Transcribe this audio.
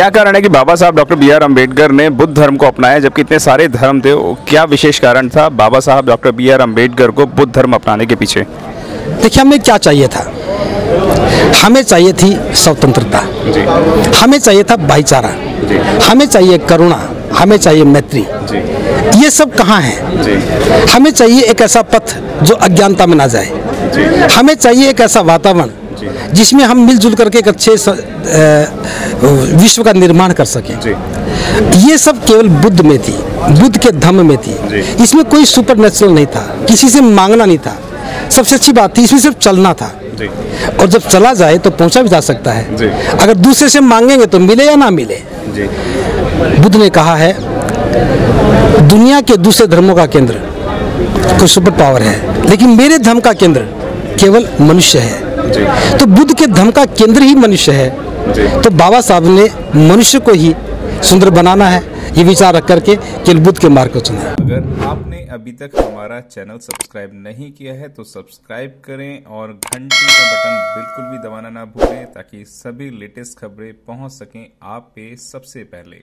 क्या कारण है कि बाबा साहब डॉक्टर बी आर अंबेडकर ने बुद्ध धर्म को अपनाया जबकि इतने सारे धर्म थे क्या विशेष कारण था बाबा साहब डॉक्टर बी आर अंबेडकर को बुद्ध धर्म अपनाने के पीछे? देखिए हमें क्या चाहिए था? हमें चाहिए थी स्वतंत्रता। हमें चाहिए था भाईचारा। हमें चाहिए करुणा। हमें चाहिए मैत्री। जी। ये सब कहाँ है? जी। हमें चाहिए एक ऐसा पथ जो अज्ञानता में ना जाए। हमें चाहिए एक ऐसा वातावरण। जिसमें हम मिलजुल करके एक अच्छे विश्व का निर्माण कर सकें। ये सब केवल बुद्ध में थी बुद्ध के धम्म में थी। इसमें कोई सुपर नेचुरल नहीं था किसी से मांगना नहीं था। सबसे अच्छी बात थी इसमें सिर्फ़ चलना था। और जब चला जाए तो पहुँचा भी जा सकता है। अगर दूसरे से मांगेंगे तो मिले या ना मिले। बुद्ध ने कहा है दुनिया के दूसरे धर्मों का केंद्र कोई सुपर पावर है। लेकिन मेरे धर्म का केंद्र केवल मनुष्य है। तो बुद्ध के धर्म का केंद्र ही मनुष्य है। तो बाबा साहब ने मनुष्य को ही सुंदर बनाना है ये विचार रख करके केवल बुद्ध के मार्ग को चुना। अगर आपने अभी तक हमारा चैनल सब्सक्राइब नहीं किया है तो सब्सक्राइब करें और घंटी का बटन बिल्कुल भी दबाना ना भूलें ताकि सभी लेटेस्ट खबरें पहुँच सकें आप पे सबसे पहले।